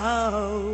found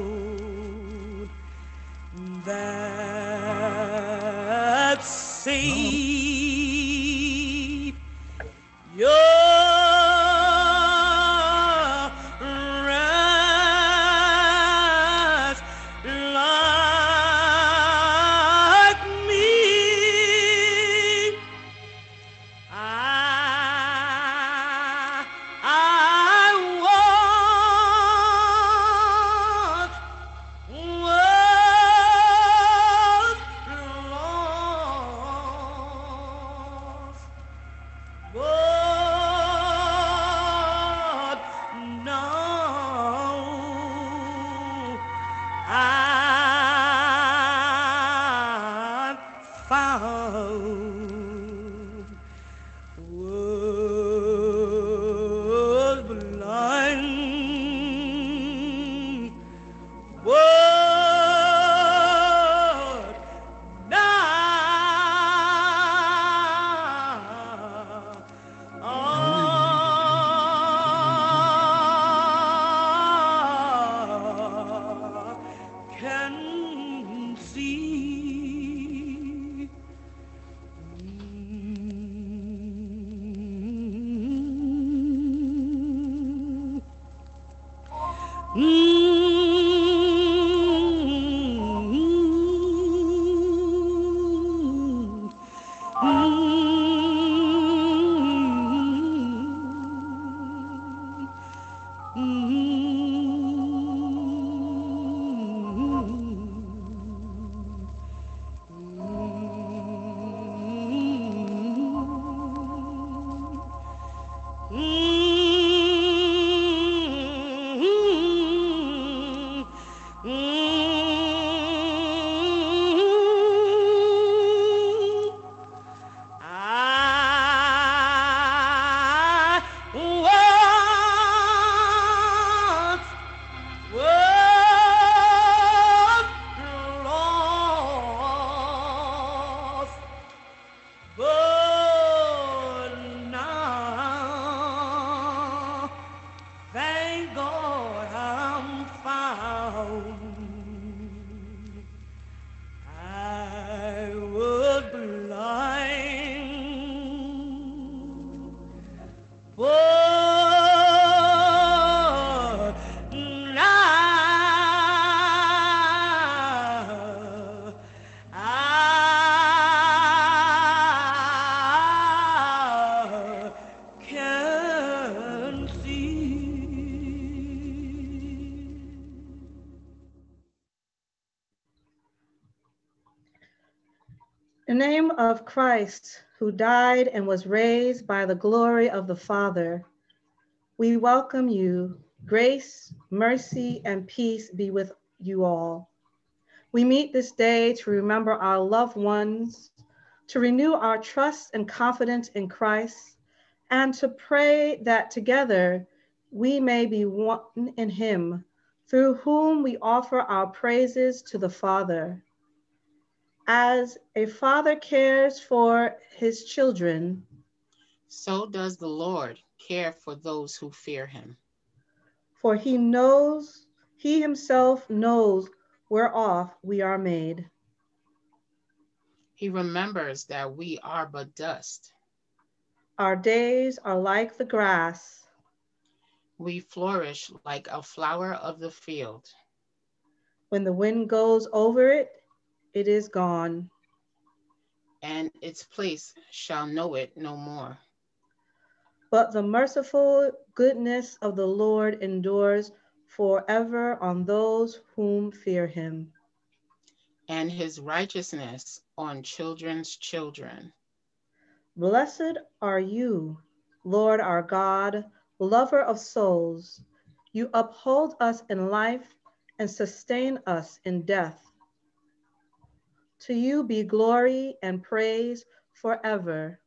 Christ, who died and was raised by the glory of the Father, we welcome you. Grace, mercy, and peace be with you all. We meet this day to remember our loved ones, to renew our trust and confidence in Christ, and to pray that together we may be one in Him, through whom we offer our praises to the Father. As a father cares for his children, So does the Lord care for those who fear him. for he knows, he himself knows whereof we are made. He remembers that we are but dust. Our days are like the grass, We flourish like a flower of the field. when the wind goes over it, it is gone. and its place shall know it no more. But the merciful goodness of the Lord endures forever on those whom fear him. And his righteousness on children's children. Blessed are you, Lord our God, lover of souls. You uphold us in life and sustain us in death. To you be glory and praise forever.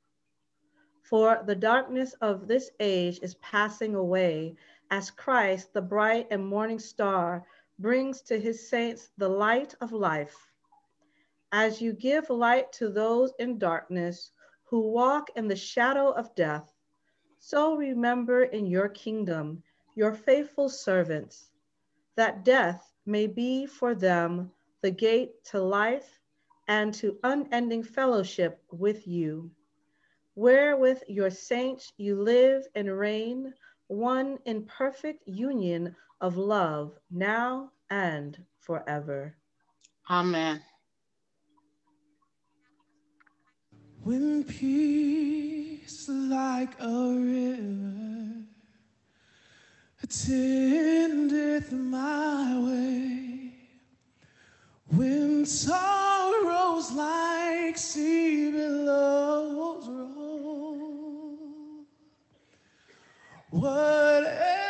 For the darkness of this age is passing away as Christ, the bright and morning star, brings to his saints the light of life. As you give light to those in darkness who walk in the shadow of death, so remember in your kingdom your faithful servants, that death may be for them the gate to life and to unending fellowship with you, where with your saints you live and reign, one in perfect union of love, now and forever. Amen. When peace like a river attendeth my way, when sorrows like sea billows roll, whatever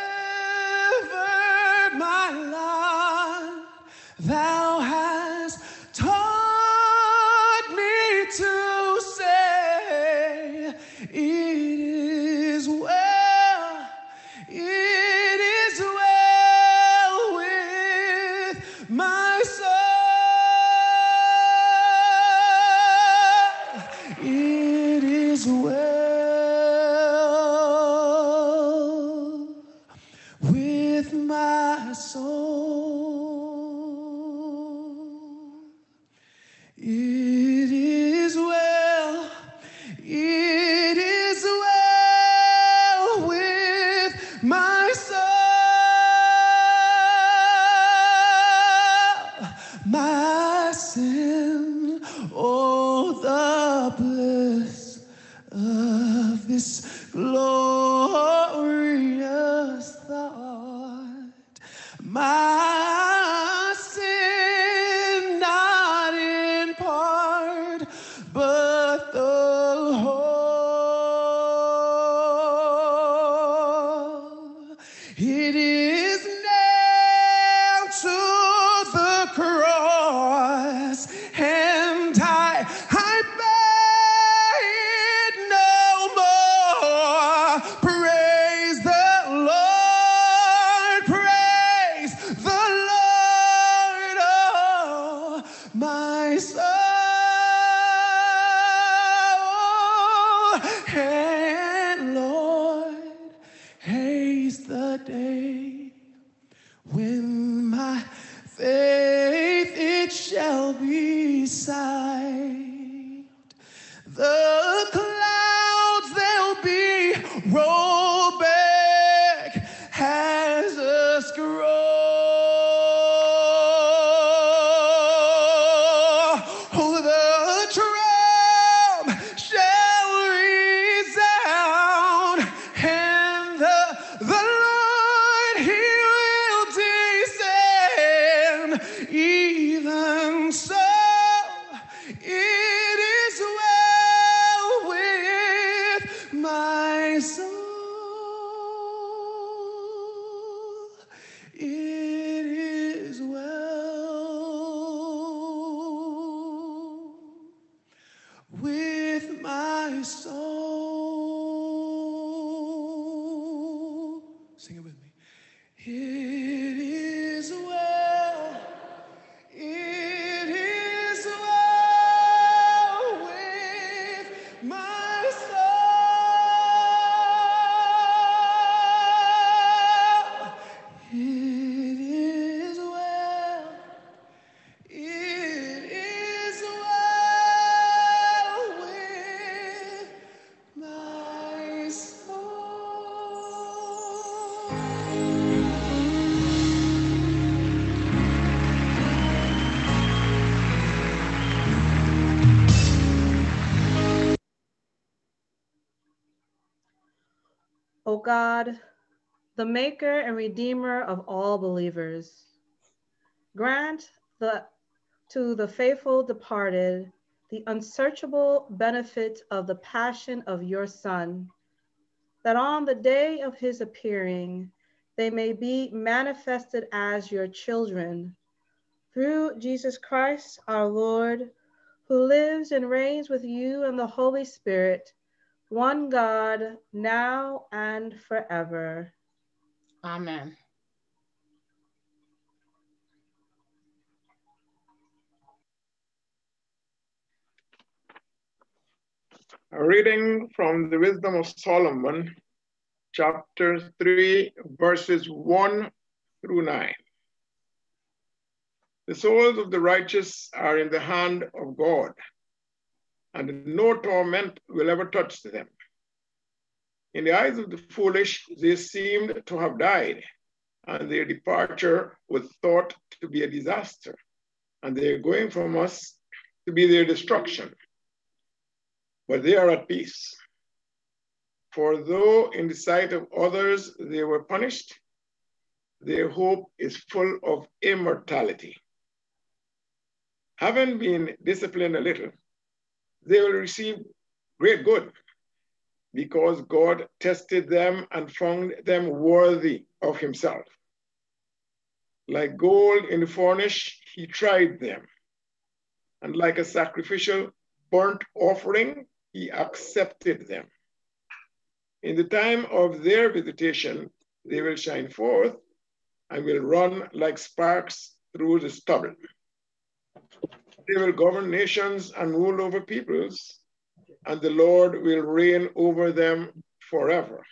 my soul. And and redeemer of all believers, grant the, to the faithful departed the unsearchable benefit of the passion of your Son, that on the day of his appearing, they may be manifested as your children. Through Jesus Christ our Lord, who lives and reigns with you and the Holy Spirit, one God, now and forever. Amen. A reading from the Wisdom of Solomon, chapter 3, verses 1 through 9. The souls of the righteous are in the hand of God, and no torment will ever touch them. In the eyes of the foolish, they seemed to have died, and their departure was thought to be a disaster, and their going from us to be their destruction. But they are at peace. For though in the sight of others they were punished, their hope is full of immortality. Having been disciplined a little, they will receive great good because God tested them and found them worthy of himself. Like gold in the furnace, he tried them. And like a sacrificial burnt offering, he accepted them. In the time of their visitation, they will shine forth and will run like sparks through the stubble. They will govern nations and rule over peoples, and the Lord will reign over them forever.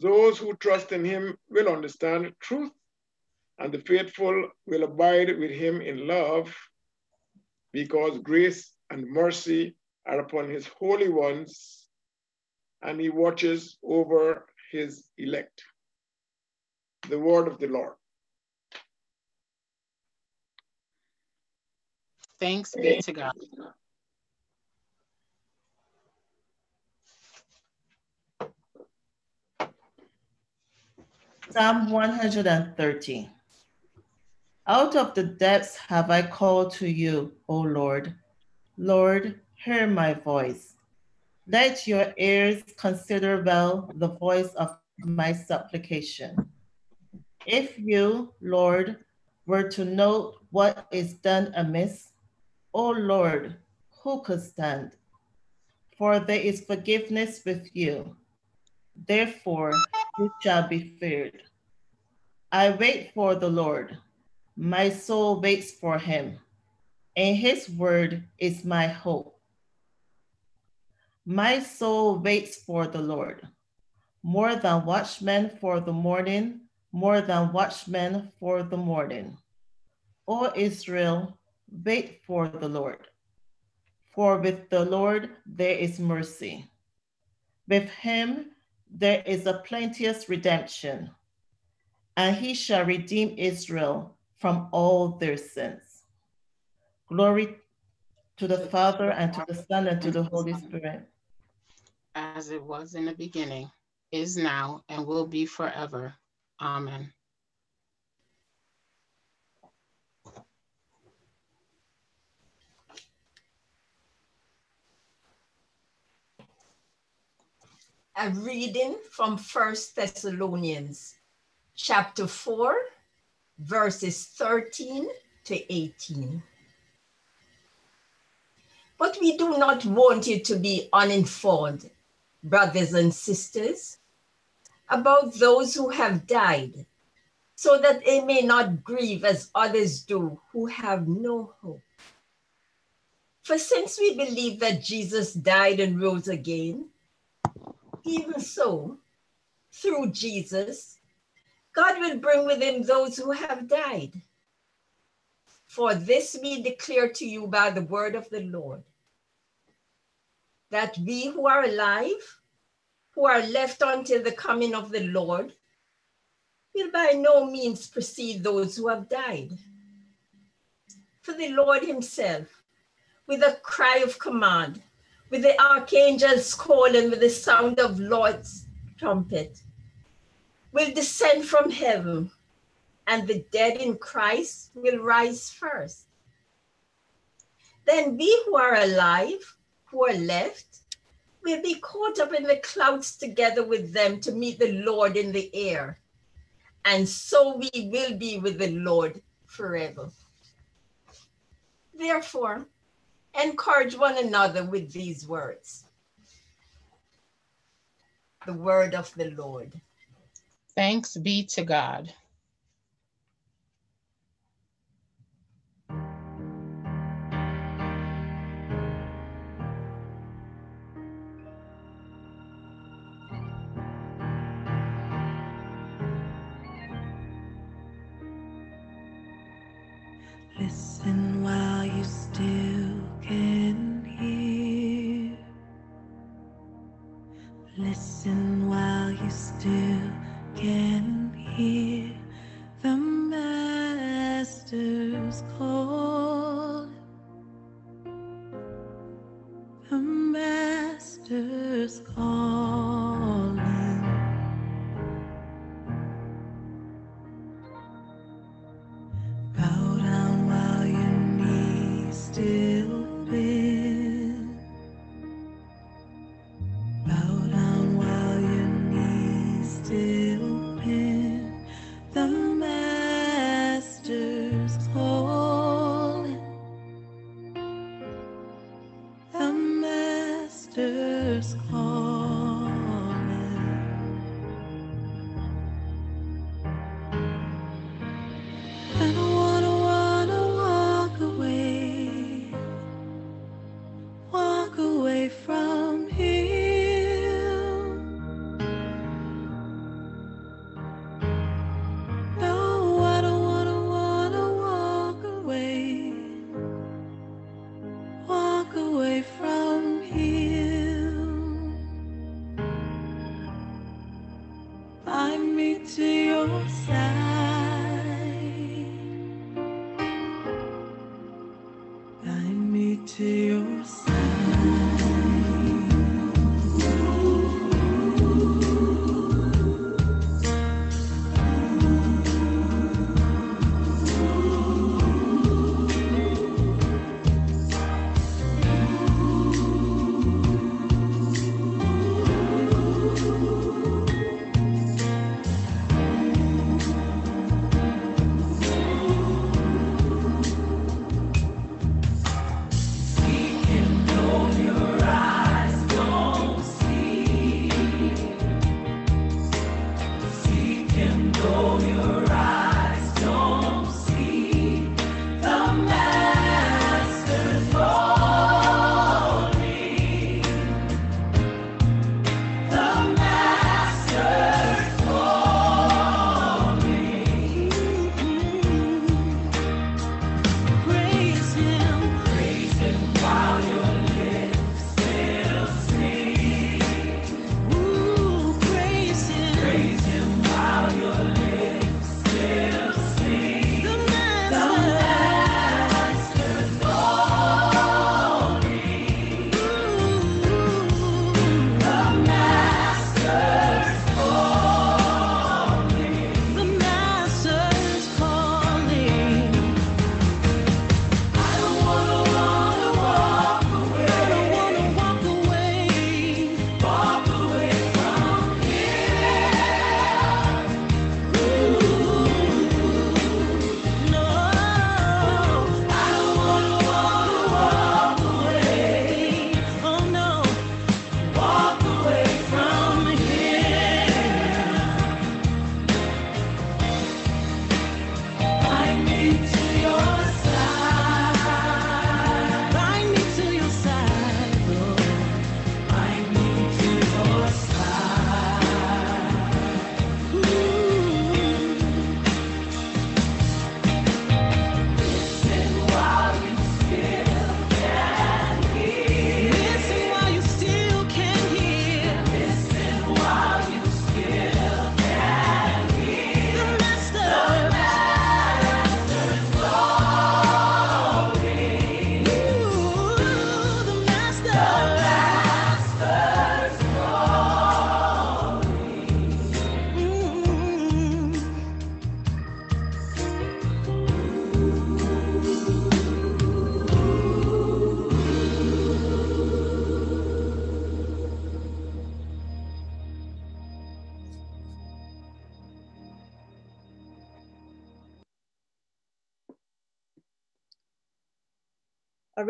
Those who trust in him will understand truth, and the faithful will abide with him in love, because grace and mercy are upon his holy ones, and he watches over his elect. The word of the Lord. Thanks be to God. Psalm 130. Out of the depths have I called to you, O Lord. Lord, hear my voice. Let your ears consider well the voice of my supplication. If you, Lord, were to note what is done amiss, O Lord, who could stand? For there is forgiveness with you. Therefore, you shall be feared. I wait for the Lord. My soul waits for him. and his word is my hope. My soul waits for the Lord, more than watchmen for the morning, more than watchmen for the morning. O Israel, wait for the Lord. For with the Lord there is mercy. With him there is a plenteous redemption, and he shall redeem Israel from all their sins. Glory to the Father, and to the Son, and to the Holy Spirit. As it was in the beginning, is now, and will be forever. Amen. A reading from First Thessalonians chapter 4, verses 13 to 18. But we do not want you to be uninformed, brothers and sisters, about those who have died, so that they may not grieve as others do who have no hope. For since we believe that Jesus died and rose again, even so, through Jesus, God will bring with him those who have died. For this we declare to you by the word of the Lord that we who are alive, who are left until the coming of the Lord, will by no means precede those who have died. For the Lord himself, with a cry of command, with the archangel's call and with the sound of Lord's trumpet, will descend from heaven, and the dead in Christ will rise first. Then we who are alive, who are left, will be caught up in the clouds together with them to meet the Lord in the air. And so we will be with the Lord forever. Therefore, encourage one another with these words. The word of the Lord. Thanks be to God. the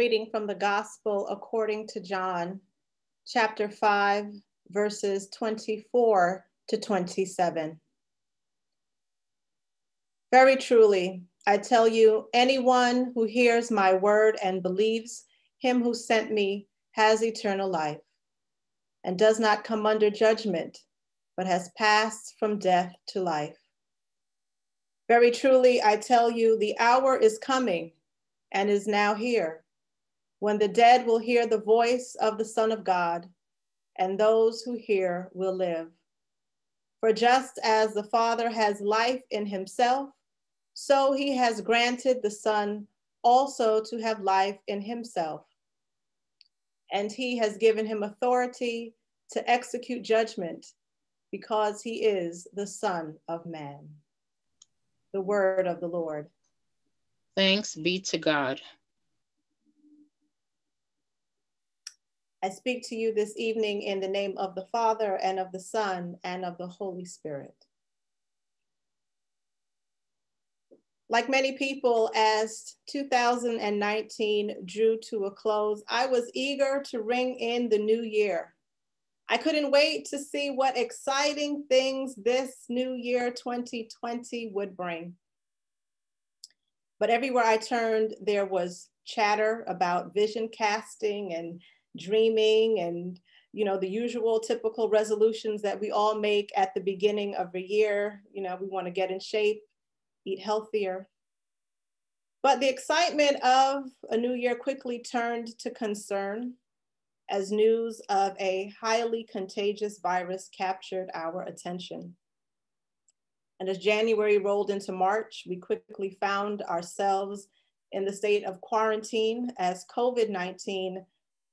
reading from the Gospel according to John, chapter 5, verses 24 to 27. Very truly, I tell you, anyone who hears my word and believes him who sent me has eternal life and does not come under judgment, but has passed from death to life. Very truly, I tell you, the hour is coming and is now here when the dead will hear the voice of the Son of God, and those who hear will live. For just as the Father has life in himself, so he has granted the Son also to have life in himself. and he has given him authority to execute judgment because he is the Son of Man. The word of the Lord. Thanks be to God. I speak to you this evening in the name of the Father and of the Son and of the Holy Spirit. Like many people, as 2019 drew to a close, I was eager to ring in the new year. I couldn't wait to see what exciting things this new year 2020 would bring. But everywhere I turned, there was chatter about vision casting and dreaming and you know the usual typical resolutions that we all make at the beginning of a year. You know we want to get in shape eat healthier. But the excitement of a new year quickly turned to concern as news of a highly contagious virus captured our attention. And as january rolled into march we quickly found ourselves in the state of quarantine as covid-19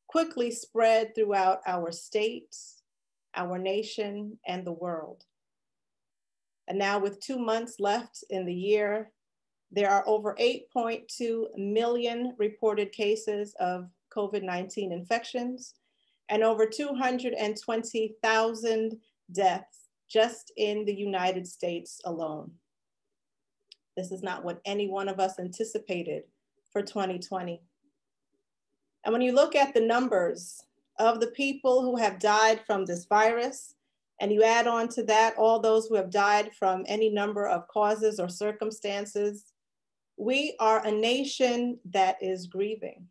quickly spread throughout our state, our nation, and the world. And now, with two months left in the year, there are over 8.2 million reported cases of COVID 19 infections and over 220,000 deaths just in the United States alone. This is not what any one of us anticipated for 2020. And when you look at the numbers of the people who have died from this virus, and you add on to that all those who have died from any number of causes or circumstances, we are a nation that is grieving.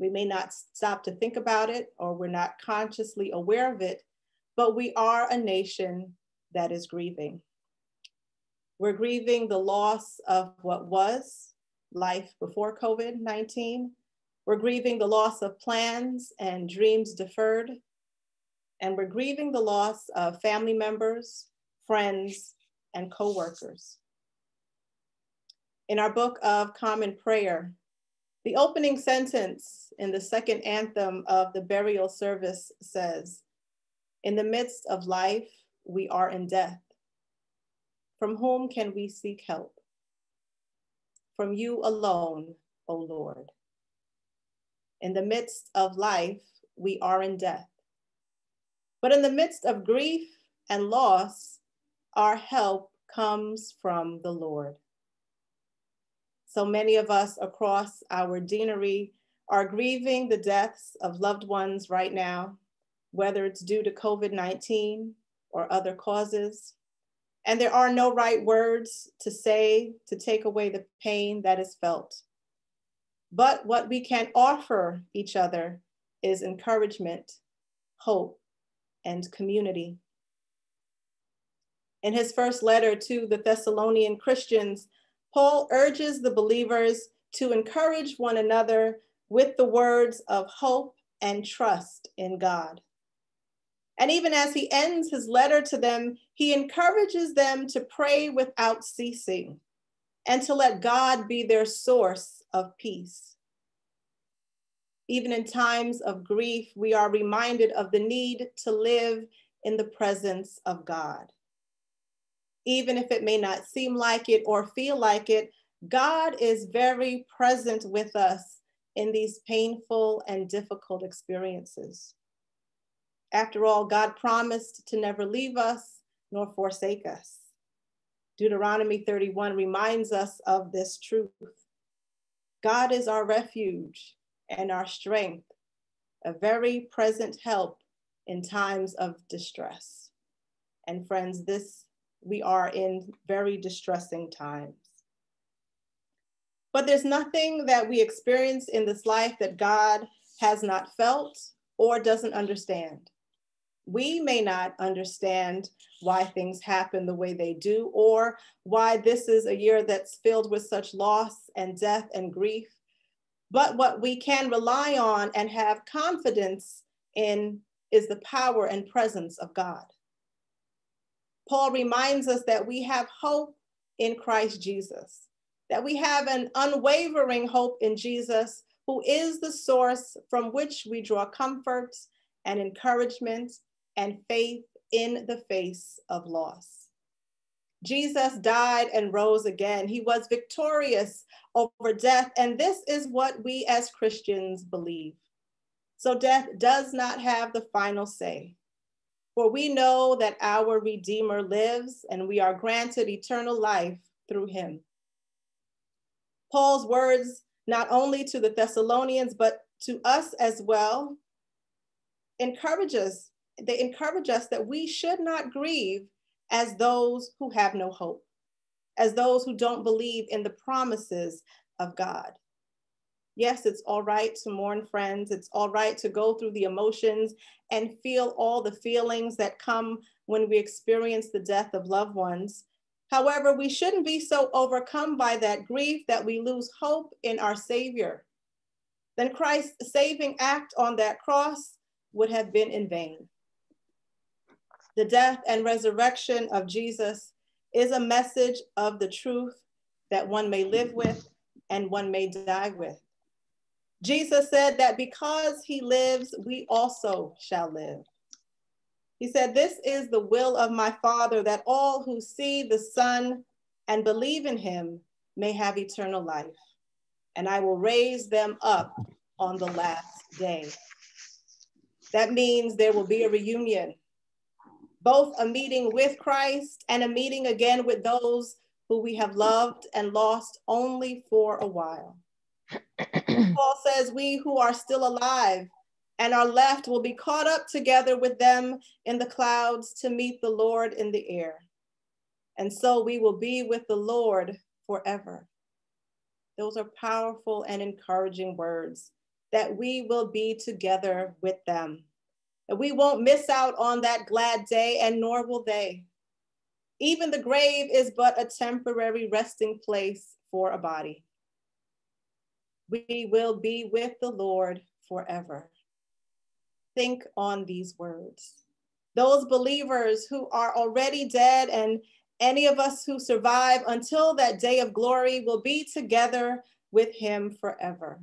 We may not stop to think about it or we're not consciously aware of it, but we are a nation that is grieving. We're grieving the loss of what was life before COVID 19, we're grieving the loss of plans and dreams deferred. And we're grieving the loss of family members, friends, and coworkers. In our book of common prayer, the opening sentence in the second anthem of the burial service says, In the midst of life, we are in death. From whom can we seek help? From you alone, O Lord. In the midst of life, we are in death. But in the midst of grief and loss, our help comes from the Lord. So many of us across our deanery are grieving the deaths of loved ones right now, whether it's due to COVID 19 or other causes. And there are no right words to say to take away the pain that is felt. But what we can offer each other is encouragement, hope, and community. In his first letter to the Thessalonian Christians, Paul urges the believers to encourage one another with the words of hope and trust in God. And even as he ends his letter to them, he encourages them to pray without ceasing and to let God be their source of peace. Even in times of grief, we are reminded of the need to live in the presence of God. Even if it may not seem like it or feel like it, God is very present with us in these painful and difficult experiences. After all, God promised to never leave us nor forsake us. Deuteronomy 31 reminds us of this truth. God is our refuge and our strength, a very present help in times of distress. And friends, this we are in very distressing times. But there's nothing that we experience in this life that God has not felt or doesn't understand. We may not understand why things happen the way they do, or why this is a year that's filled with such loss and death and grief. But what we can rely on and have confidence in is the power and presence of God. Paul reminds us that we have hope in Christ Jesus, that we have an unwavering hope in Jesus who is the source from which we draw comfort and encouragement and faith in the face of loss. Jesus died and rose again. He was victorious over death, and this is what we as Christians believe. So death does not have the final say. For we know that our Redeemer lives and we are granted eternal life through him. Paul's words, not only to the Thessalonians, but to us as well, encourage us. They encourage us that we should not grieve as those who have no hope, as those who don't believe in the promises of God. Yes, it's all right to mourn friends. It's all right to go through the emotions and feel all the feelings that come when we experience the death of loved ones. However, we shouldn't be so overcome by that grief that we lose hope in our Savior. Then Christ's saving act on that cross would have been in vain. The death and resurrection of Jesus is a message of the truth that one may live with and one may die with. Jesus said that because he lives, we also shall live. He said, This is the will of my Father, that all who see the Son and believe in him may have eternal life, and I will raise them up on the last day. That means there will be a reunion, both a meeting with Christ and a meeting again with those who we have loved and lost only for a while. Paul says, We who are still alive and are left will be caught up together with them in the clouds to meet the Lord in the air. And so we will be with the Lord forever. Those are powerful and encouraging words that we will be together with them. And we won't miss out on that glad day, and nor will they. Even the grave is but a temporary resting place for a body we will be with the Lord forever. Think on these words. Those believers who are already dead and any of us who survive until that day of glory will be together with him forever.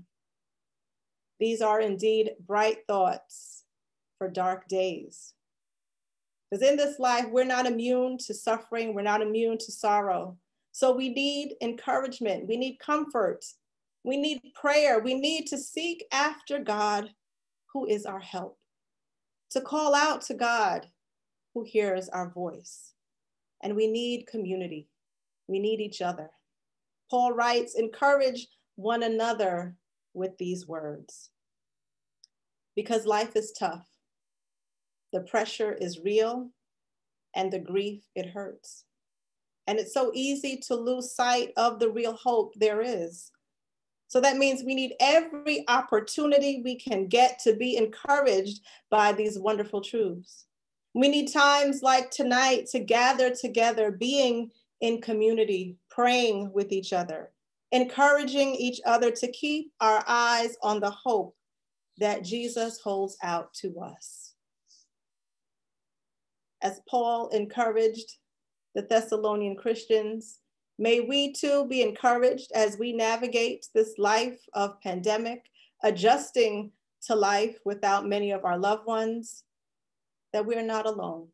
These are indeed bright thoughts for dark days. Because in this life, we're not immune to suffering, we're not immune to sorrow. So we need encouragement, we need comfort, we need prayer. We need to seek after God, who is our help, to call out to God, who hears our voice. And we need community. We need each other. Paul writes, encourage one another with these words. Because life is tough, the pressure is real, and the grief, it hurts. And it's so easy to lose sight of the real hope there is so that means we need every opportunity we can get to be encouraged by these wonderful truths. We need times like tonight to gather together, being in community, praying with each other, encouraging each other to keep our eyes on the hope that Jesus holds out to us. As Paul encouraged the Thessalonian Christians, May we too be encouraged as we navigate this life of pandemic, adjusting to life without many of our loved ones, that we're not alone.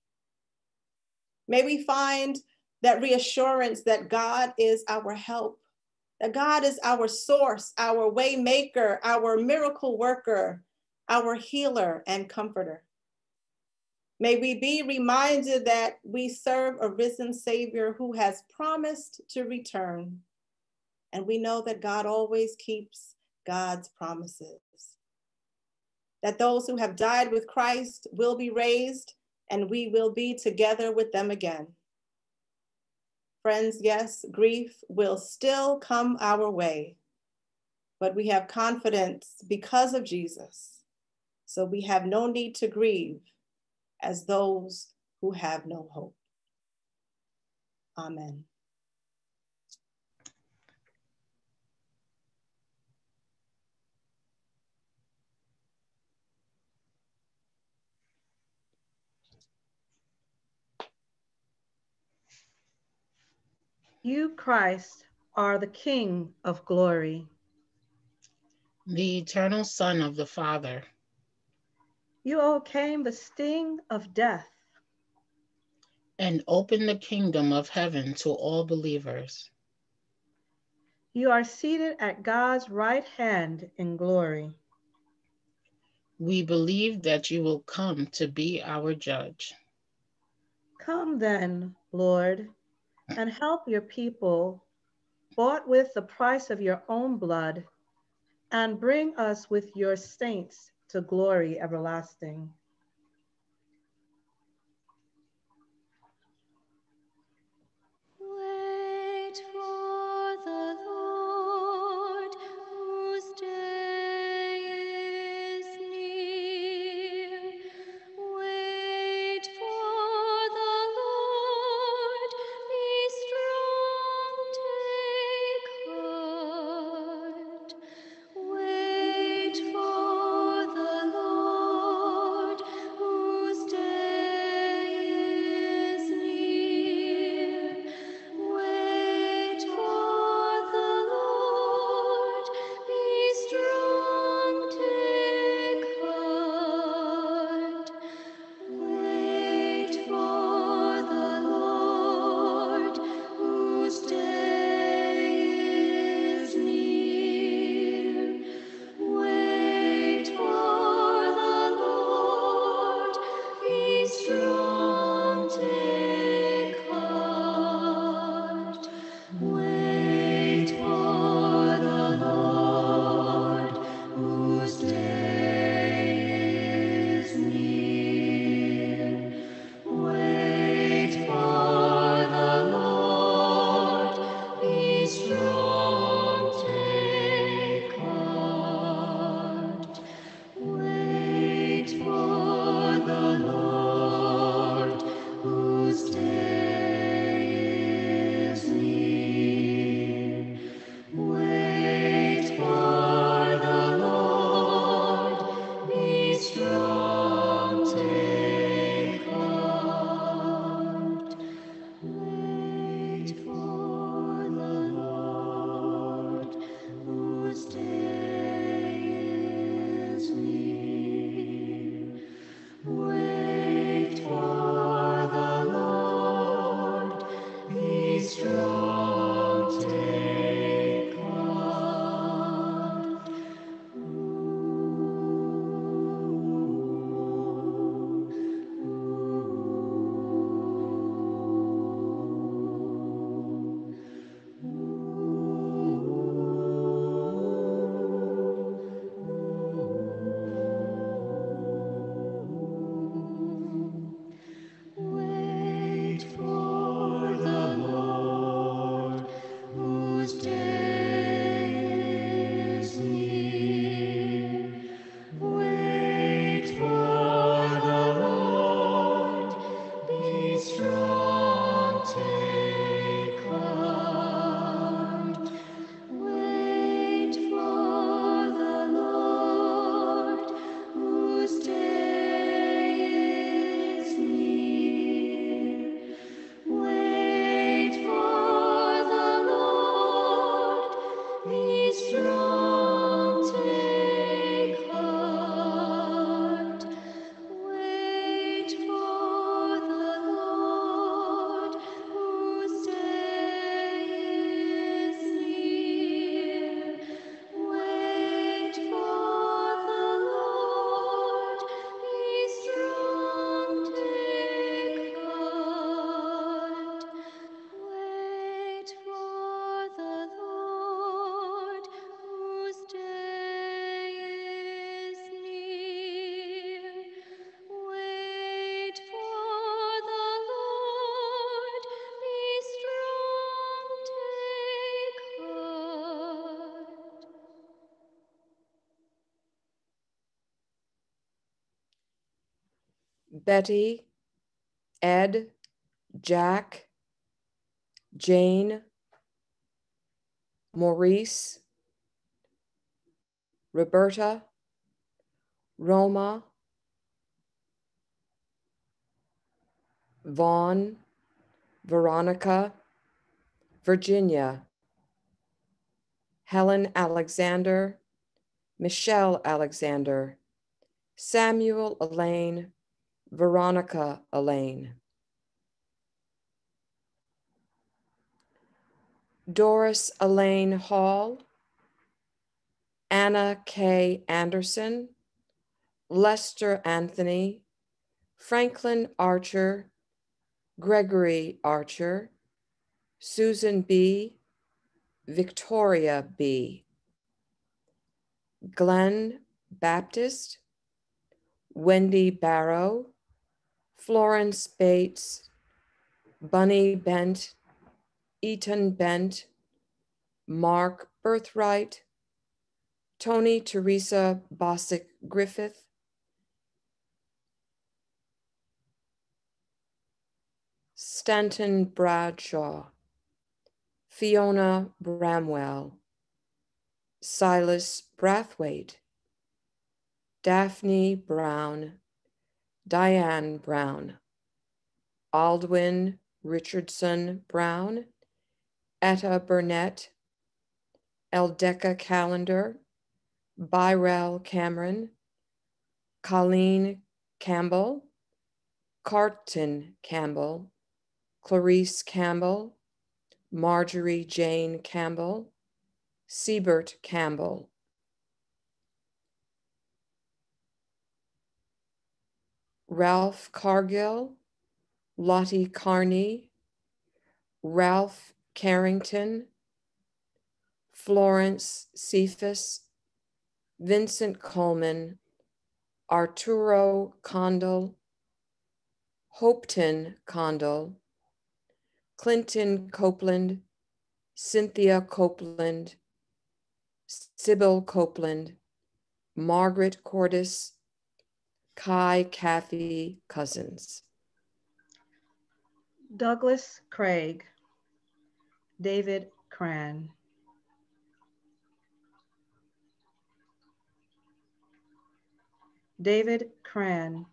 May we find that reassurance that God is our help, that God is our source, our way maker, our miracle worker, our healer and comforter. May we be reminded that we serve a risen Savior who has promised to return. And we know that God always keeps God's promises. That those who have died with Christ will be raised and we will be together with them again. Friends, yes, grief will still come our way, but we have confidence because of Jesus. So we have no need to grieve as those who have no hope. Amen. You, Christ, are the King of glory, the eternal Son of the Father you overcame the sting of death and opened the kingdom of heaven to all believers. You are seated at God's right hand in glory. We believe that you will come to be our judge. Come then, Lord, and help your people, bought with the price of your own blood, and bring us with your saints to glory everlasting. Betty, Ed, Jack, Jane, Maurice, Roberta, Roma, Vaughn, Veronica, Virginia, Helen Alexander, Michelle Alexander, Samuel Elaine, Veronica Elaine. Doris Elaine Hall, Anna K. Anderson, Lester Anthony, Franklin Archer, Gregory Archer, Susan B., Victoria B., Glenn Baptist, Wendy Barrow, Florence Bates, Bunny Bent, Eaton Bent, Mark Birthright, Tony Teresa Bosick Griffith, Stanton Bradshaw, Fiona Bramwell, Silas Brathwaite, Daphne Brown, Diane Brown, Aldwin Richardson Brown, Etta Burnett, Eldecca Callender, Byrell Cameron, Colleen Campbell, Carton Campbell, Clarice Campbell, Marjorie Jane Campbell, Siebert Campbell. Ralph Cargill, Lottie Carney, Ralph Carrington, Florence Cephas, Vincent Coleman, Arturo Condell, Hopeton Condell, Clinton Copeland, Cynthia Copeland, Sybil Copeland, Margaret Cordis, Kai Kathy Cousins. Douglas Craig, David Cran. David Cran,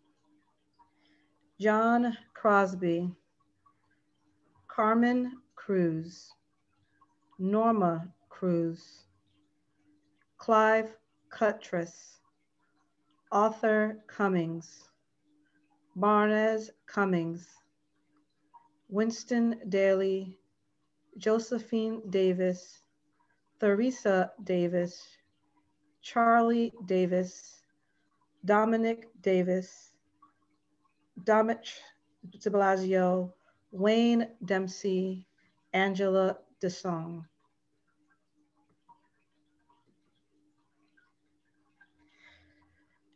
John Crosby, Carmen Cruz, Norma Cruz, Clive Cuttress, Arthur Cummings, Barnes Cummings, Winston Daly, Josephine Davis, Theresa Davis, Charlie Davis, Dominic Davis, Dominic de Blasio, Wayne Dempsey, Angela DeSong.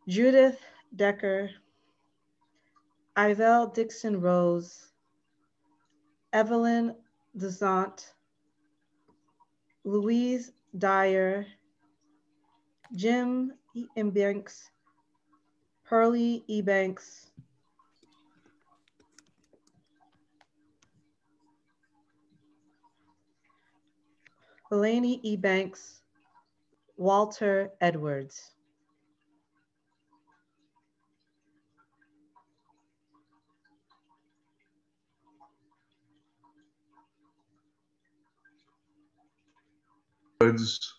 Judith Decker, Ivel Dixon Rose, Evelyn Desant, Louise Dyer, Jim Ebanks, Pearlie Ebanks, Delaney Ebanks, Walter Edwards. Edwards,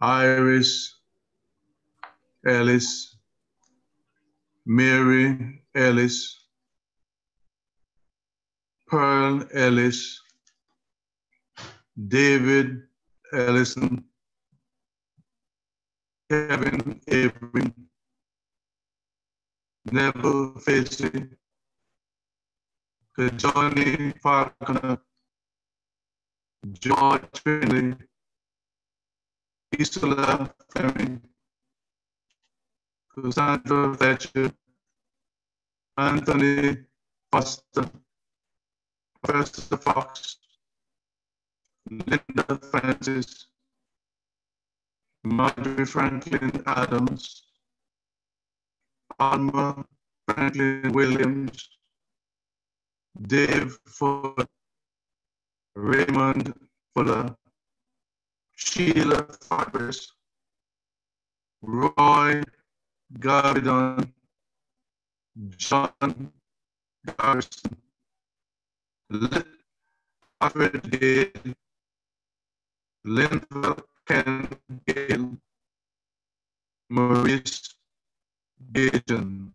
Iris Ellis, Mary Ellis, Pearl Ellis, David Ellison, Kevin Avery, Neville Facey, Johnny Falconer, George Finley, Isola Fleming, Cassandra Fletcher, Anthony Foster, Professor Fox, Linda Francis, Marjorie Franklin Adams, Alma Franklin Williams, Dave Ford, Raymond Fuller, Sheila Fabris, Roy Garvidon, John Garrison, Alfred Gale, Linda Ken Gale, Maurice Gayton.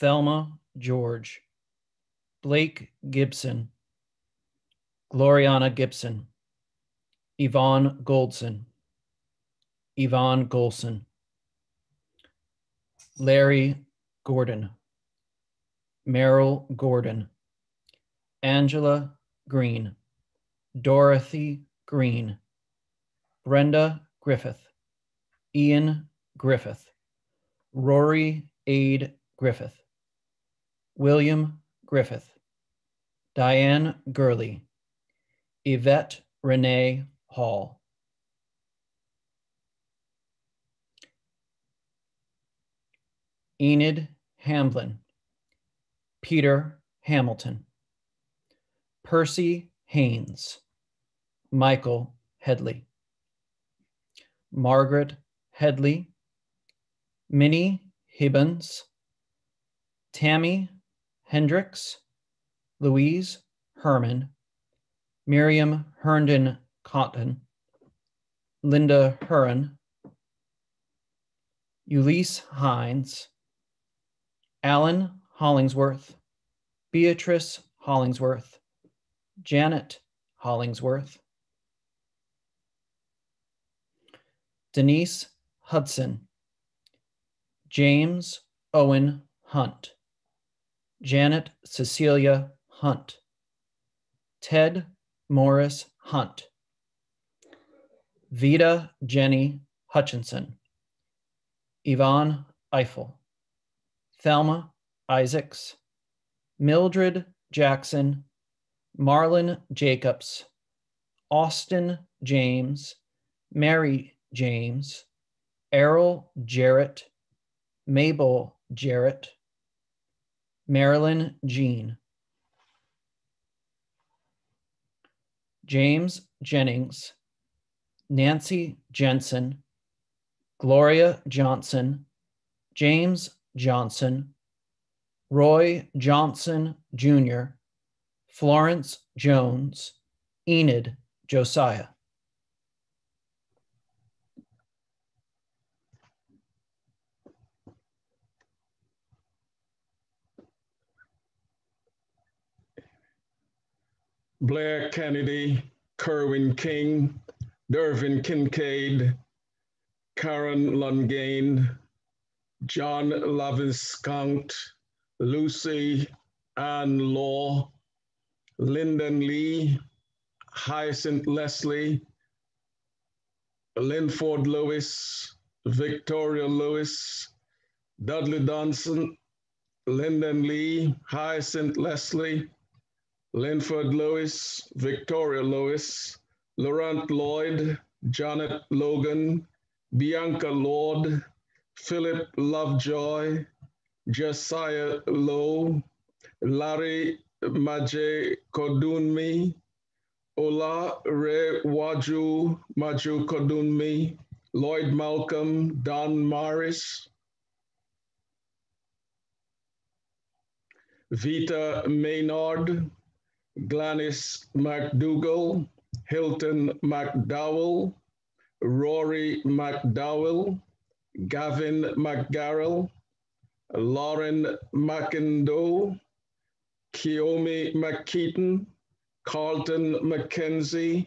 Thelma George, Blake Gibson, Gloriana Gibson, Yvonne Goldson, Yvonne Golson, Larry Gordon, Merrill Gordon, Angela Green, Dorothy Green, Brenda Griffith, Ian Griffith, Rory Aid Griffith, William Griffith, Diane Gurley, Yvette Renee Hall. Enid Hamblin, Peter Hamilton, Percy Haynes, Michael Headley, Margaret Headley, Minnie Hibbins, Tammy Hendricks, Louise Herman, Miriam Herndon Cotton, Linda Huron, Ulysses Hines, Alan Hollingsworth, Beatrice Hollingsworth, Janet Hollingsworth, Denise Hudson, James Owen Hunt, Janet Cecilia Hunt, Ted Morris Hunt, Vita Jenny Hutchinson, Yvonne Ifill, Thelma Isaacs, Mildred Jackson, Marlon Jacobs, Austin James, Mary James, Errol Jarrett, Mabel Jarrett, Marilyn Jean, James Jennings, Nancy Jensen, Gloria Johnson, James Johnson, Roy Johnson Jr., Florence Jones, Enid Josiah. Blair Kennedy, Kerwin King, Dervin Kincaid, Karen Lungane, John Laviscount, Lucy Ann Law, Lyndon Lee, Hyacinth Leslie, Linford Lewis, Victoria Lewis, Dudley Donson, Lyndon Lee, Hyacinth Leslie, Linford Lewis, Victoria Lewis, Laurent Lloyd, Janet Logan, Bianca Lord, Philip Lovejoy, Josiah Lowe, Larry Maje Kodunmi, Ola Re Waju Maju Kodunmi, Lloyd Malcolm, Don Morris, Vita Maynard, Gladys McDougall, Hilton McDowell, Rory McDowell, Gavin McGarrell, Lauren McIndoe, Kiyomi McKeaton, Carlton McKenzie,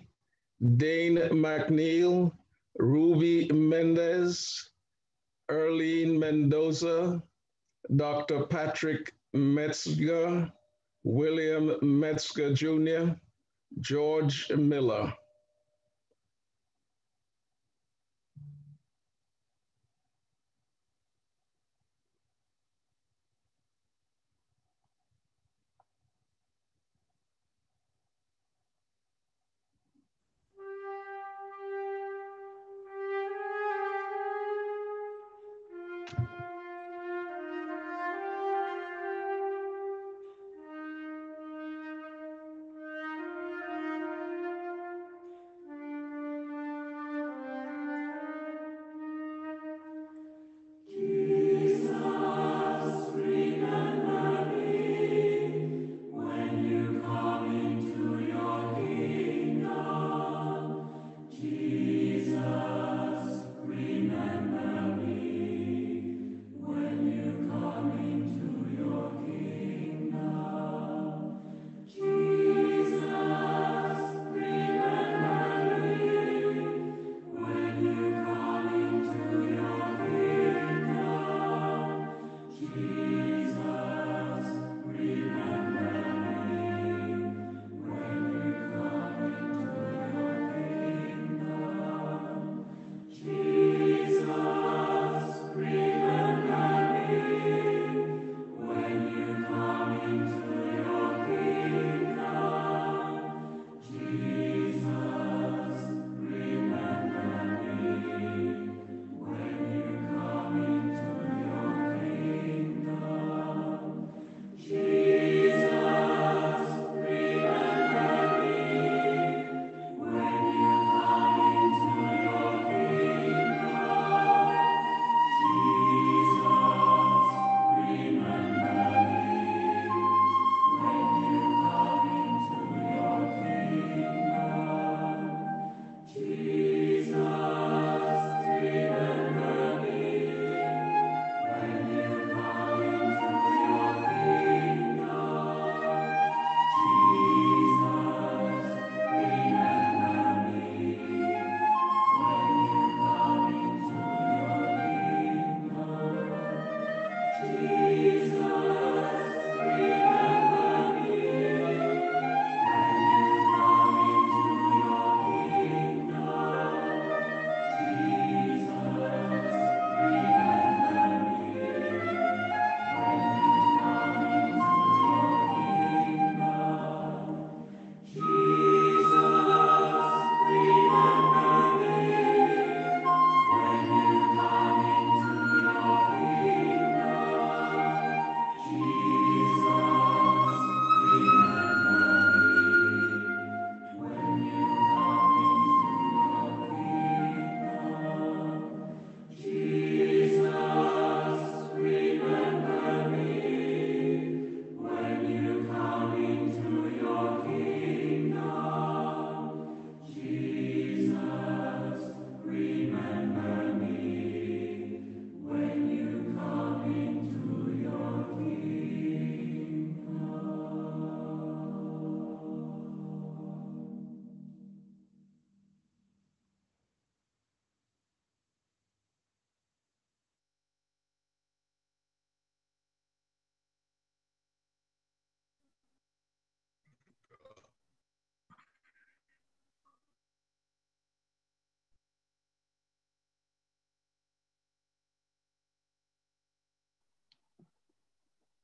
Dane McNeil, Ruby Mendez, Erlene Mendoza, Dr. Patrick Metzger, William Metzger Jr., George Miller.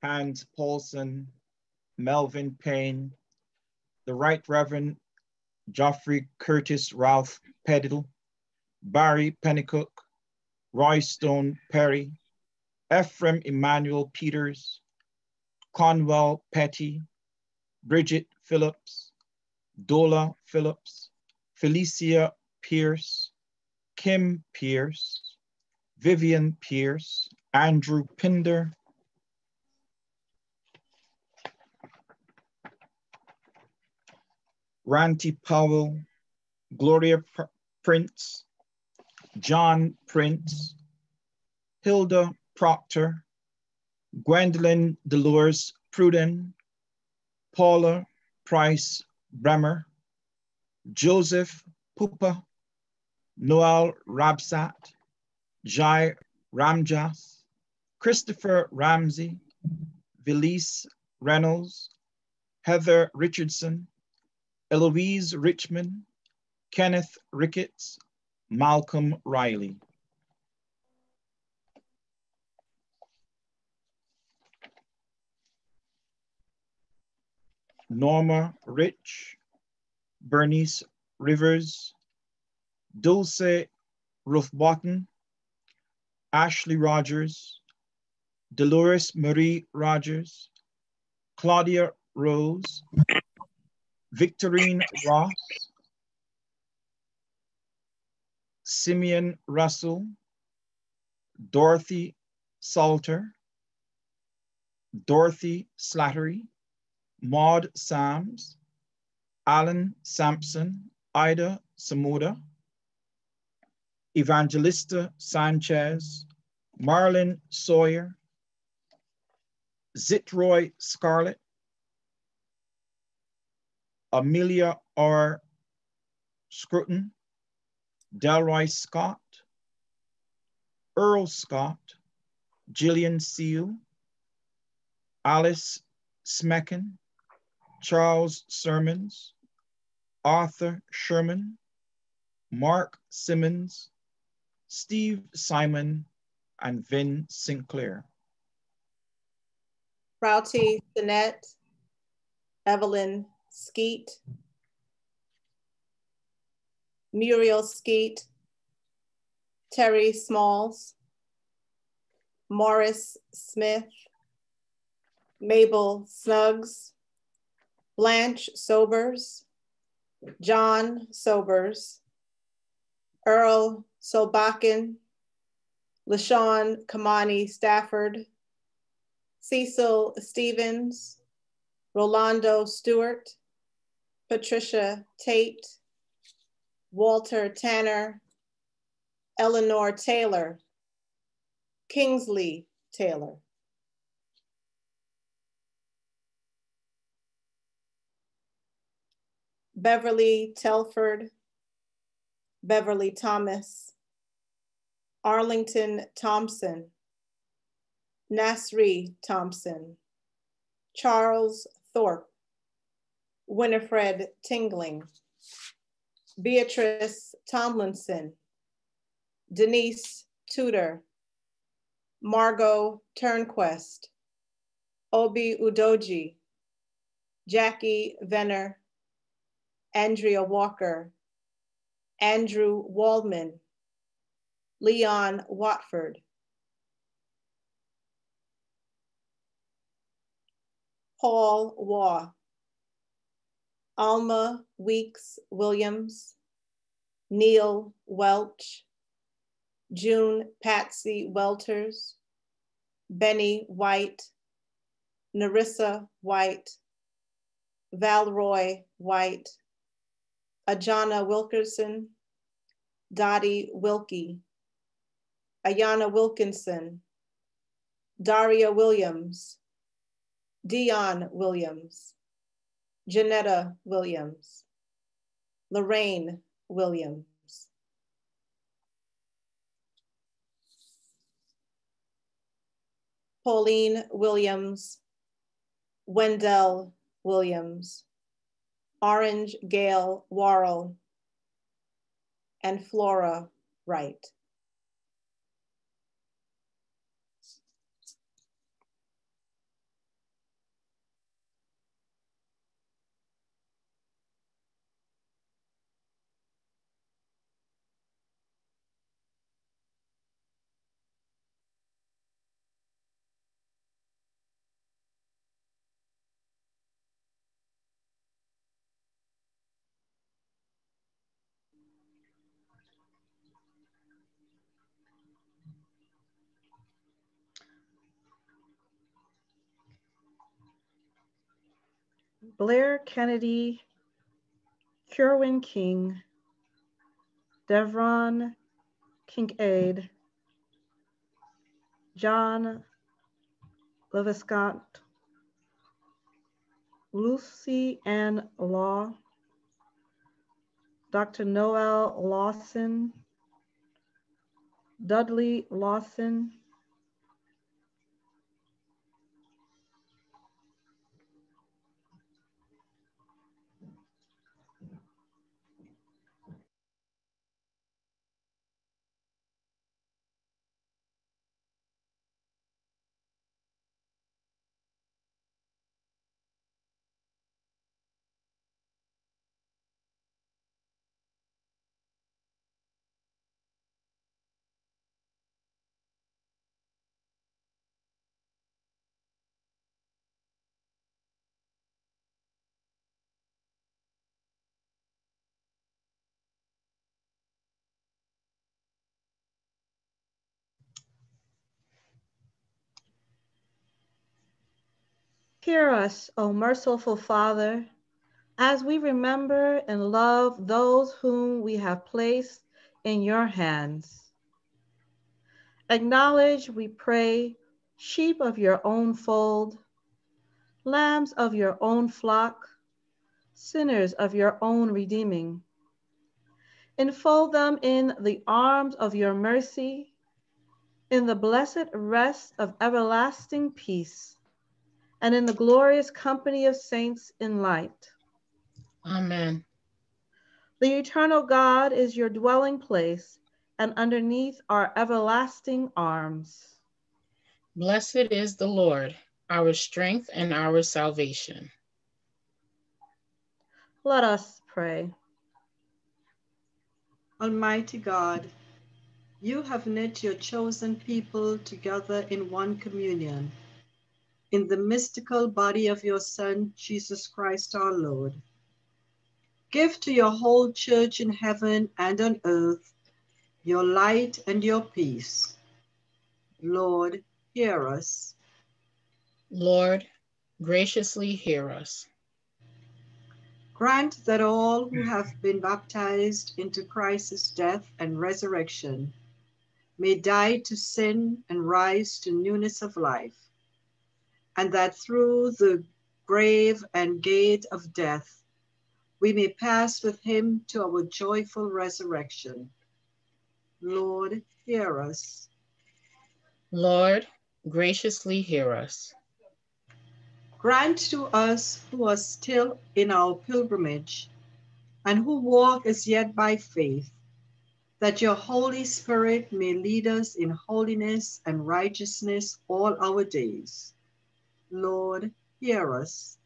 Hans Paulson, Melvin Payne, the Right Reverend Geoffrey Curtis Ralph Peddle, Barry Pennycook, Roy Stone Perry, Ephraim Emmanuel Peters, Conwell Petty, Bridget Phillips, Dola Phillips, Felicia Pierce, Kim Pierce, Vivian Pierce, Andrew Pinder, Ranty Powell, Gloria Pr- Prince, John Prince, Hilda Proctor, Gwendolyn Delores Pruden, Paula Price Bremer, Joseph Pupa, Noel Rabsat, Jai Ramjas, Christopher Ramsey, Velise Reynolds, Heather Richardson, Eloise Richmond, Kenneth Ricketts, Malcolm Riley. Norma Rich, Bernice Rivers, Dulce Ruthbottom, Ashley Rogers, Dolores Marie Rogers, Claudia Rose, Victorine Ross, Simeon Russell, Dorothy Salter, Dorothy Slattery, Maud Sams, Alan Sampson, Ida Samuda, Evangelista Sanchez, Marlon Sawyer, Zitroy Scarlett, Amelia R. Scruton, Delroy Scott, Earl Scott, Gillian Seal, Alice Smecken, Charles Sermons, Arthur Sherman, Mark Simmons, Steve Simon, and Vin Sinclair. Rowty Sinet, Evelyn Skeet, Muriel Skeet, Terry Smalls, Morris Smith, Mabel Snuggs, Blanche Sobers, John Sobers, Earl Solbakken, LaShawn Kamani Stafford, Cecil Stevens, Rolando Stewart, Patricia Tate, Walter Tanner, Eleanor Taylor, Kingsley Taylor. Beverly Telford, Beverly Thomas, Arlington Thompson, Nasri Thompson, Charles Thorpe, Winifred Tingling, Beatrice Tomlinson, Denise Tudor, Margot Turnquest, Obi Udoji, Jackie Venner, Andrea Walker, Andrew Waldman, Leon Watford, Paul Waugh, Alma Weeks Williams, Neil Welch, June Patsy Welters, Benny White, Narissa White, Valroy White, Ajana Wilkerson, Dottie Wilkie, Ayana Wilkinson, Daria Williams, Dion Williams, Janetta Williams, Lorraine Williams. Pauline Williams, Wendell Williams, Orange Gale Warrell, and Flora Wright. Blair Kennedy, Kerwin King, Devron Kincaid, John Leviscott, Lucy Ann Law, Dr. Noel Lawson, Dudley Lawson, Hear us, O merciful Father, as we remember and love those whom we have placed in your hands. Acknowledge, we pray, sheep of your own fold, lambs of your own flock, sinners of your own redeeming. Enfold them in the arms of your mercy, in the blessed rest of everlasting peace and in the glorious company of saints in light. Amen. The eternal God is your dwelling place, and underneath are everlasting arms. Blessed is the Lord, our strength and our salvation. Let us pray. Almighty God, you have knit your chosen people together in one communion in the mystical body of your Son, Jesus Christ our Lord. Give to your whole church in heaven and on earth your light and your peace. Lord, hear us. Lord, graciously hear us. Grant that all who have been baptized into Christ's death and resurrection may die to sin and rise to newness of life and that through the grave and gate of death, we may pass with him to our joyful resurrection. Lord, hear us. Lord, graciously hear us. Grant to us who are still in our pilgrimage and who walk as yet by faith, that your Holy Spirit may lead us in holiness and righteousness all our days. Lord, hear us.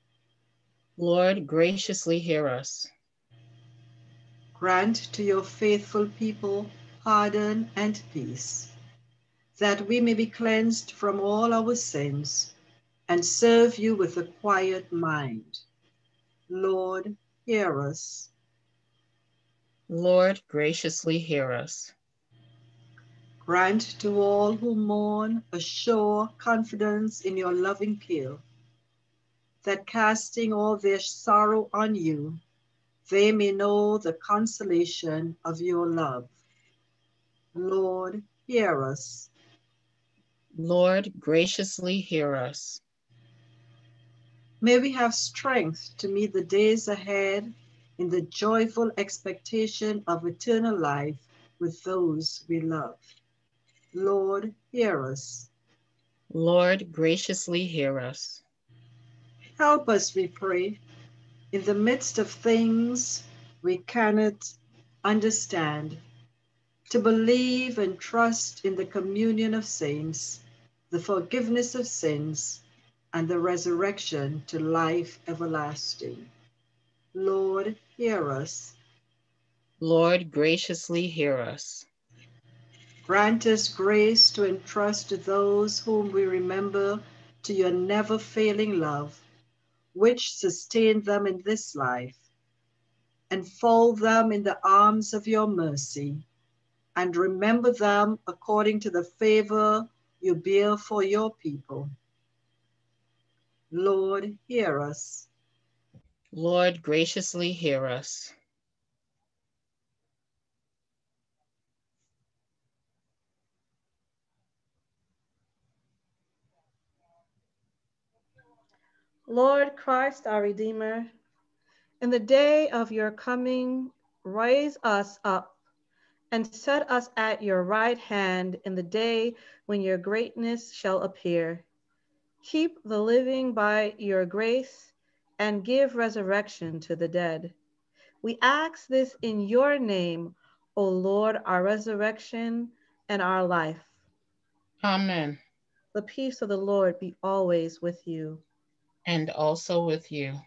Lord, graciously hear us. Grant to your faithful people pardon and peace, that we may be cleansed from all our sins and serve you with a quiet mind. Lord, hear us. Lord, graciously hear us. Grant to all who mourn a sure confidence in your loving care, that casting all their sorrow on you, they may know the consolation of your love. Lord, hear us. Lord, graciously hear us. May we have strength to meet the days ahead in the joyful expectation of eternal life with those we love. Lord, hear us. Lord, graciously hear us. Help us, we pray, in the midst of things we cannot understand, to believe and trust in the communion of saints, the forgiveness of sins, and the resurrection to life everlasting. Lord, hear us. Lord, graciously hear us. Grant us grace to entrust to those whom we remember to your never failing love, which sustained them in this life. Enfold them in the arms of your mercy, and remember them according to the favor you bear for your people. Lord, hear us. Lord, graciously hear us. Lord Christ, our Redeemer, in the day of your coming, raise us up and set us at your right hand in the day when your greatness shall appear. Keep the living by your grace and give resurrection to the dead. We ask this in your name, O Lord, our resurrection and our life. Amen. The peace of the Lord be always with you. And also with you.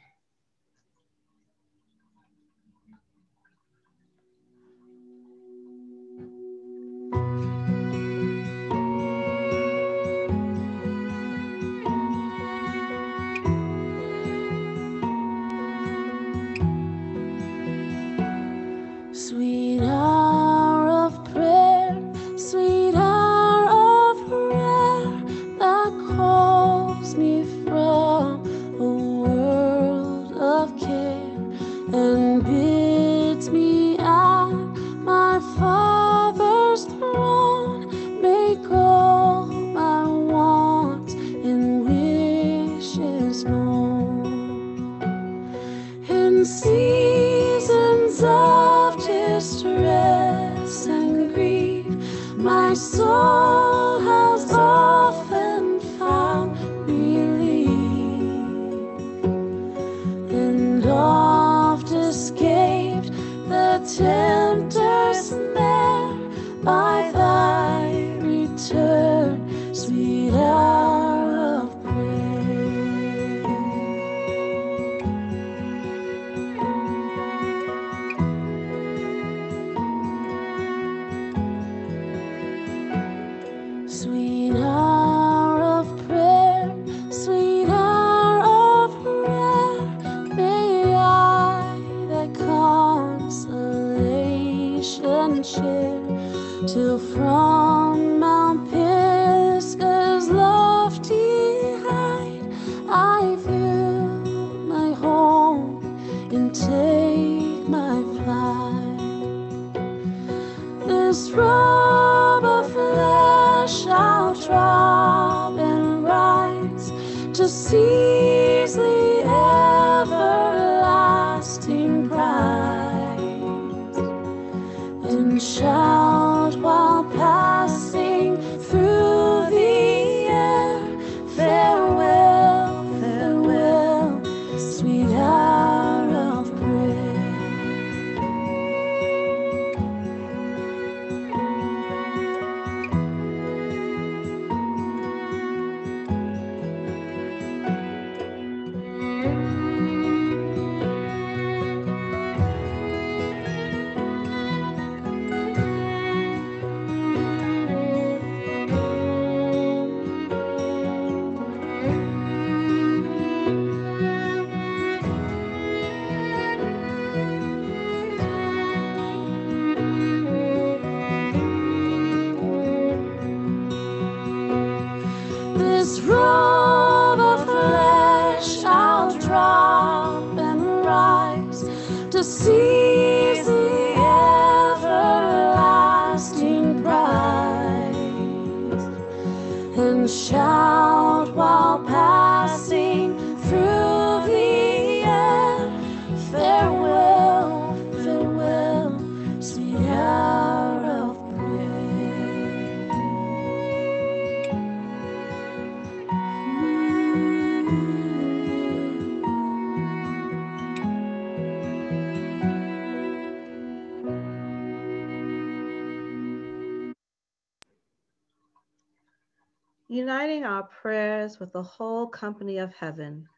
With the whole company of heaven.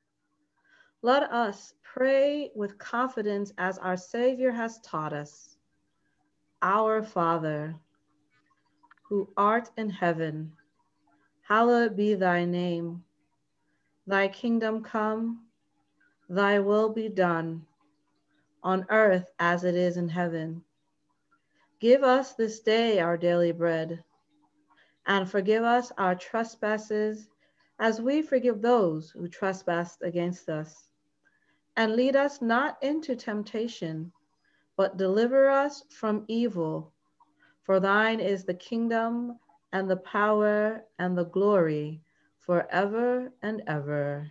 Let us pray with confidence as our Savior has taught us. Our Father, who art in heaven, hallowed be thy name. Thy kingdom come, thy will be done, on earth as it is in heaven. Give us this day our daily bread, and forgive us our trespasses as we forgive those who trespass against us. And lead us not into temptation, but deliver us from evil. For thine is the kingdom and the power and the glory forever and ever.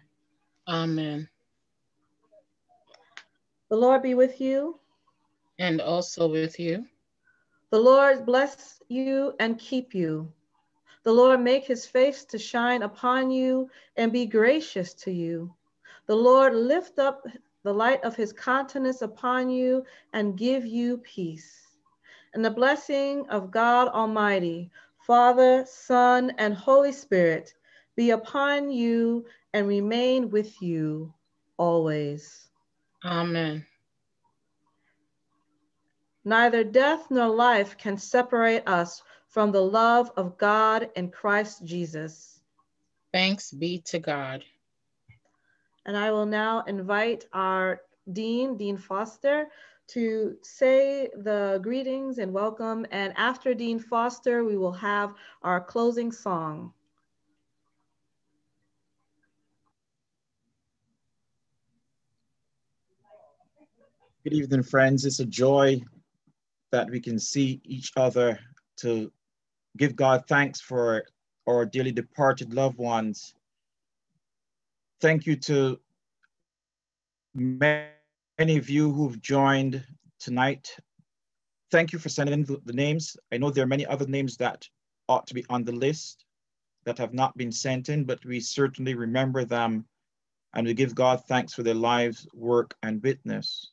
Amen. The Lord be with you. And also with you. The Lord bless you and keep you. The Lord make his face to shine upon you and be gracious to you. The Lord lift up the light of his countenance upon you and give you peace. And the blessing of God Almighty, Father, Son, and Holy Spirit be upon you and remain with you always. Amen. Neither death nor life can separate us from the love of God and Christ Jesus. Thanks be to God. And I will now invite our Dean, Dean Foster, to say the greetings and welcome. And after Dean Foster, we will have our closing song. Good evening, friends. It's a joy that we can see each other to give God thanks for our dearly departed loved ones. Thank you to many of you who've joined tonight. Thank you for sending in the, names. I know there are many other names that ought to be on the list that have not been sent in, but we certainly remember them and we give God thanks for their lives, work, and witness.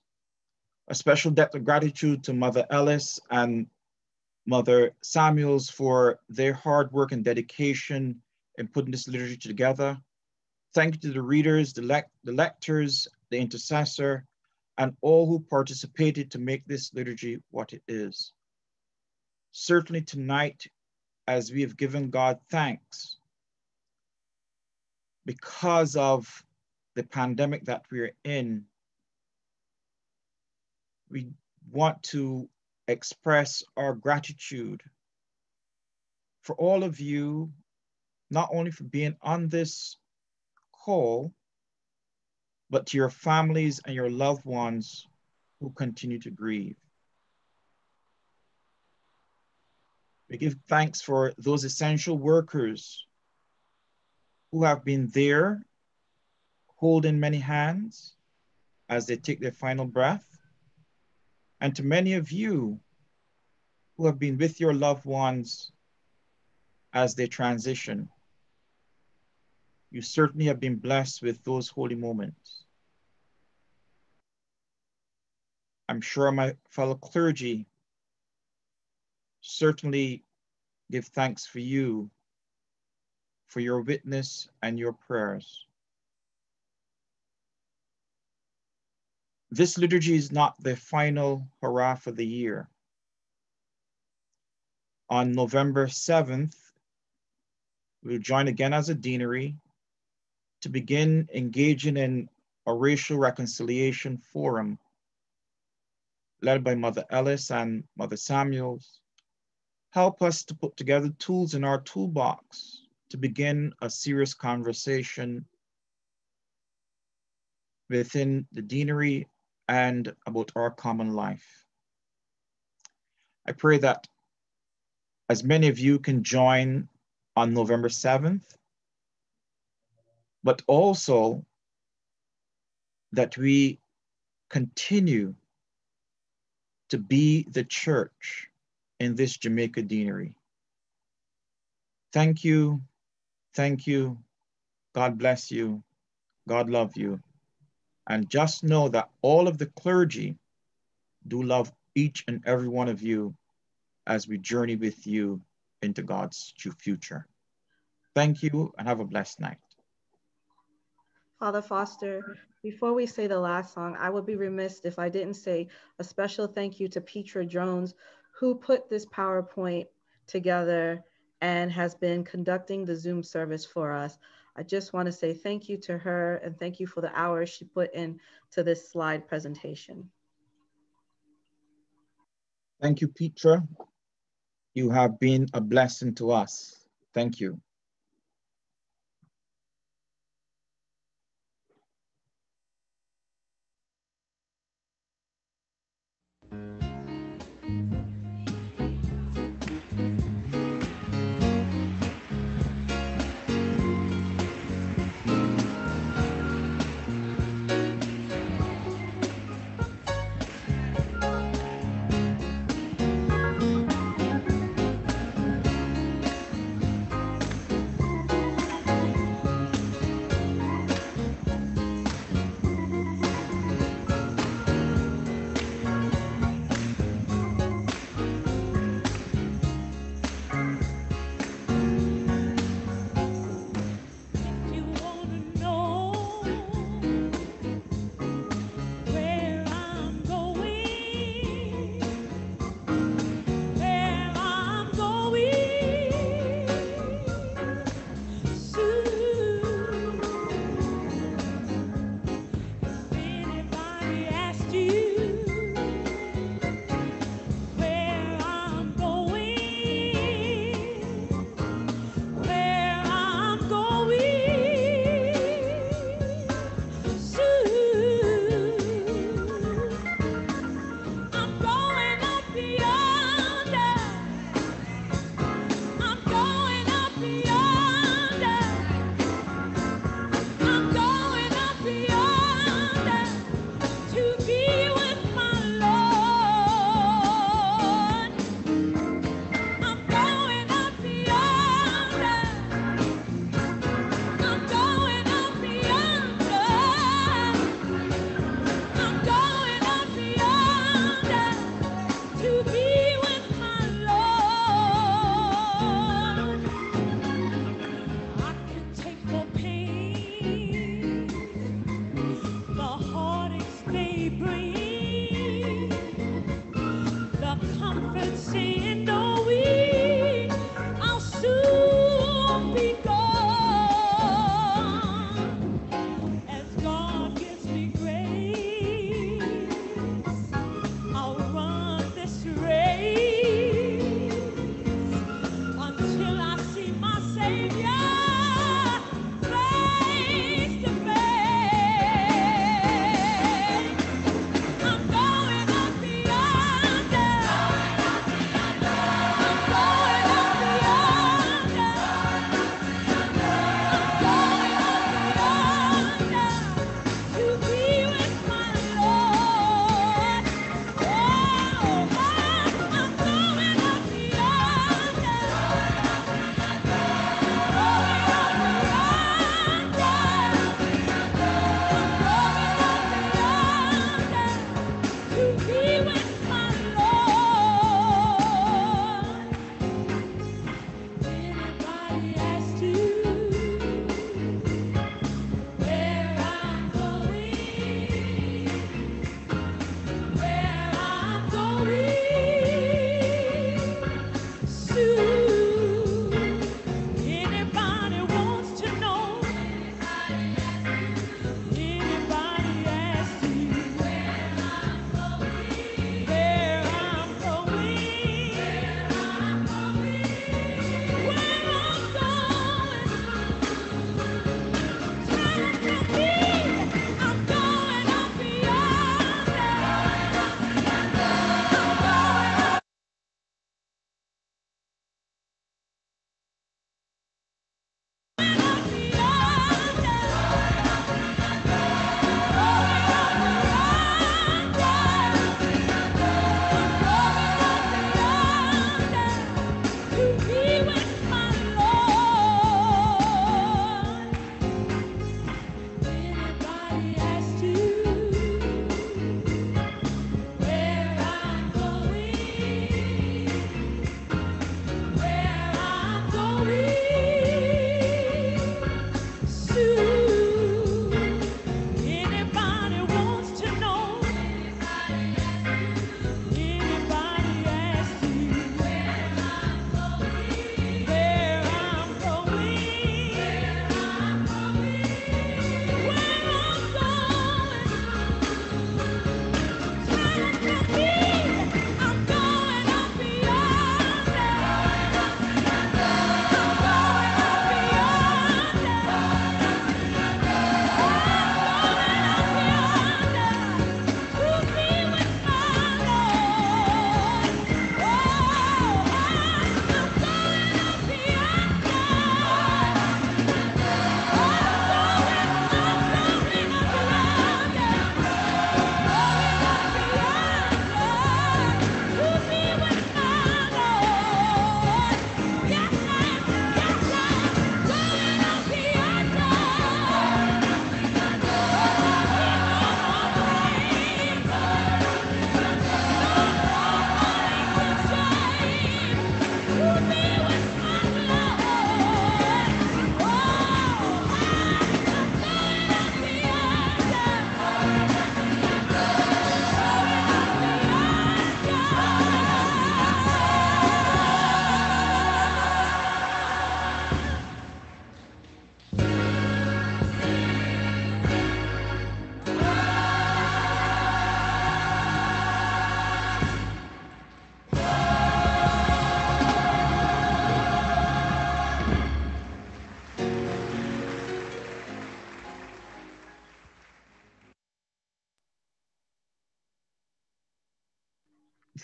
A special debt of gratitude to Mother Ellis and Mother Samuels for their hard work and dedication in putting this liturgy together. Thank you to the readers, the, lec the lectors, the intercessor, and all who participated to make this liturgy what it is. Certainly tonight, as we have given God thanks because of the pandemic that we're in, we want to express our gratitude for all of you, not only for being on this call, but to your families and your loved ones who continue to grieve. We give thanks for those essential workers who have been there holding many hands as they take their final breath and to many of you who have been with your loved ones as they transition. You certainly have been blessed with those holy moments. I'm sure my fellow clergy certainly give thanks for you, for your witness and your prayers. This liturgy is not the final hurrah for the year. On November 7th, we'll join again as a deanery to begin engaging in a racial reconciliation forum led by Mother Ellis and Mother Samuels. Help us to put together tools in our toolbox to begin a serious conversation within the deanery and about our common life. I pray that as many of you can join on November 7th, but also that we continue to be the church in this Jamaica Deanery. Thank you. Thank you. God bless you. God love you. And just know that all of the clergy do love each and every one of you as we journey with you into God's future. Thank you and have a blessed night. Father Foster, before we say the last song, I would be remiss if I didn't say a special thank you to Petra Jones, who put this PowerPoint together and has been conducting the Zoom service for us. I just want to say thank you to her and thank you for the hours she put into this slide presentation. Thank you, Petra. You have been a blessing to us. Thank you.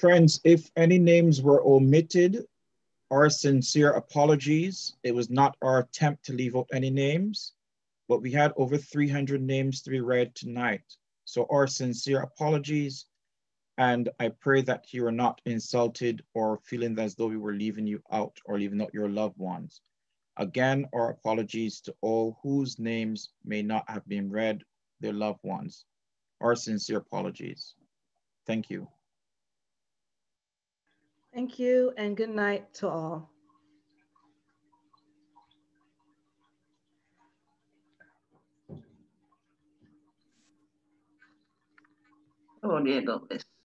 Friends, if any names were omitted, our sincere apologies. It was not our attempt to leave out any names, but we had over 300 names to be read tonight. So our sincere apologies. And I pray that you are not insulted or feeling as though we were leaving you out or leaving out your loved ones. Again, our apologies to all whose names may not have been read, their loved ones. Our sincere apologies. Thank you. Thank you and good night to all. Oh.